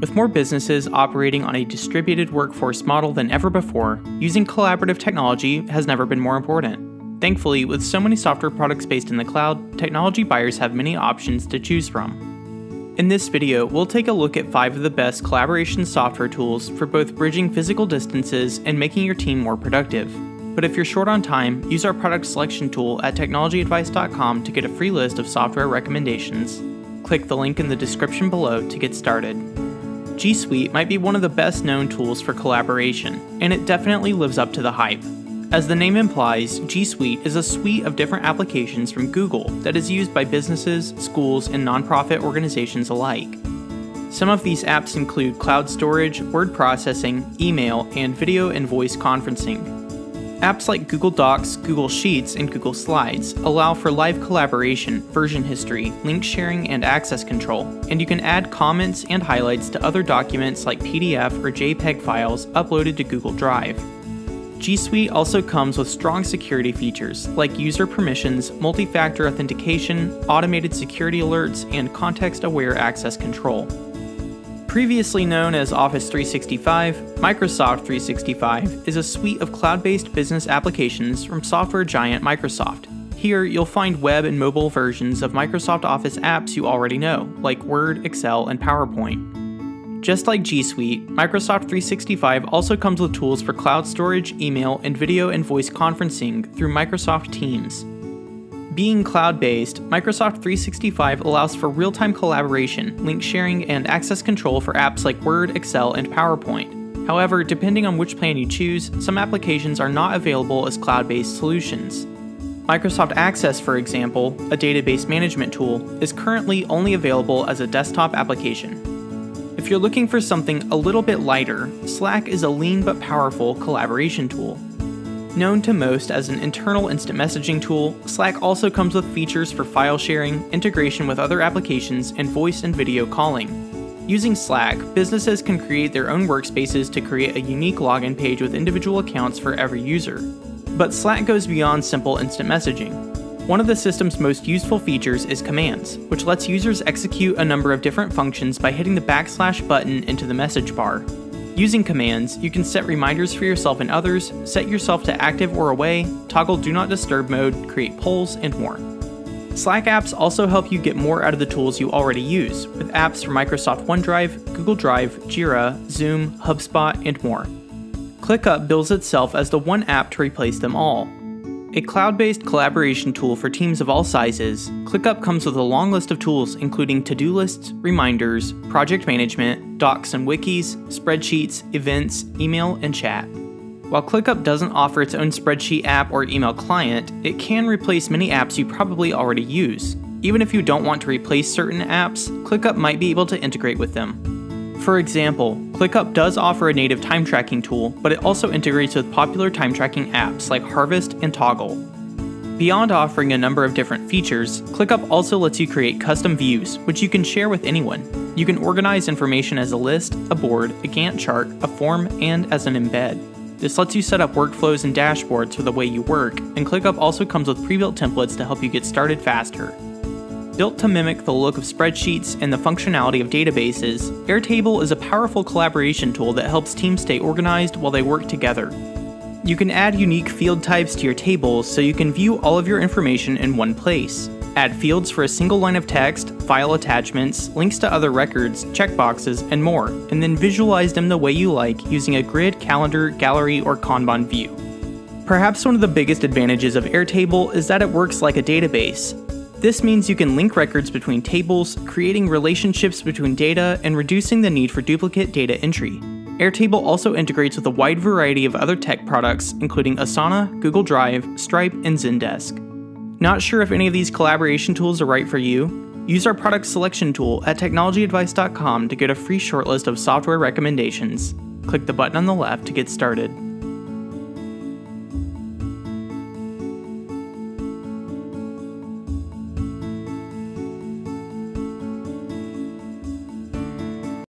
With more businesses operating on a distributed workforce model than ever before, using collaborative technology has never been more important. Thankfully, with so many software products based in the cloud, technology buyers have many options to choose from. In this video, we'll take a look at 5 of the best collaboration software tools for both bridging physical distances and making your team more productive. But if you're short on time, use our product selection tool at technologyadvice.com to get a free list of software recommendations click the link in the description below to get started. G Suite might be one of the best known tools for collaboration, and it definitely lives up to the hype. As the name implies, G Suite is a suite of different applications from Google that is used by businesses, schools, and nonprofit organizations alike. Some of these apps include cloud storage, word processing, email, and video and voice conferencing. Apps like Google Docs, Google Sheets, and Google Slides allow for live collaboration, version history, link sharing, and access control, and you can add comments and highlights to other documents like PDF or JPEG files uploaded to Google Drive. G Suite also comes with strong security features like user permissions, multi factor authentication, automated security alerts, and context aware access control. Previously known as Office 365, Microsoft 365 is a suite of cloud based business applications from software giant Microsoft. Here, you'll find web and mobile versions of Microsoft Office apps you already know, like Word, Excel, and PowerPoint. Just like G Suite, Microsoft 365 also comes with tools for cloud storage, email, and video and voice conferencing through Microsoft Teams. Being cloud based, Microsoft 365 allows for real time collaboration, link sharing, and access control for apps like Word, Excel, and PowerPoint. However, depending on which plan you choose, some applications are not available as cloud based solutions. Microsoft Access, for example, a database management tool, is currently only available as a desktop application. If you're looking for something a little bit lighter, Slack is a lean but powerful collaboration tool. Known to most as an internal instant messaging tool, Slack also comes with features for file sharing, integration with other applications, and voice and video calling. Using Slack, businesses can create their own workspaces to create a unique login page with individual accounts for every user. But Slack goes beyond simple instant messaging. One of the system's most useful features is commands, which lets users execute a number of different functions by hitting the backslash button into the message bar. Using commands, you can set reminders for yourself and others, set yourself to active or away, toggle do not disturb mode, create polls, and more. Slack apps also help you get more out of the tools you already use, with apps for Microsoft OneDrive, Google Drive, Jira, Zoom, HubSpot, and more. ClickUp bills itself as the one app to replace them all, a cloud-based collaboration tool for teams of all sizes, ClickUp comes with a long list of tools including to-do lists, reminders, project management, docs and wikis, spreadsheets, events, email, and chat. While ClickUp doesn't offer its own spreadsheet app or email client, it can replace many apps you probably already use. Even if you don't want to replace certain apps, ClickUp might be able to integrate with them. For example, ClickUp does offer a native time tracking tool, but it also integrates with popular time tracking apps like Harvest and Toggl. Beyond offering a number of different features, ClickUp also lets you create custom views, which you can share with anyone. You can organize information as a list, a board, a Gantt chart, a form, and as an embed. This lets you set up workflows and dashboards for the way you work, and ClickUp also comes with pre-built templates to help you get started faster. Built to mimic the look of spreadsheets and the functionality of databases, Airtable is a powerful collaboration tool that helps teams stay organized while they work together. You can add unique field types to your tables so you can view all of your information in one place. Add fields for a single line of text, file attachments, links to other records, checkboxes, and more, and then visualize them the way you like using a grid, calendar, gallery, or Kanban view. Perhaps one of the biggest advantages of Airtable is that it works like a database. This means you can link records between tables, creating relationships between data, and reducing the need for duplicate data entry. Airtable also integrates with a wide variety of other tech products, including Asana, Google Drive, Stripe, and Zendesk. Not sure if any of these collaboration tools are right for you? Use our product selection tool at technologyadvice.com to get a free shortlist of software recommendations. Click the button on the left to get started.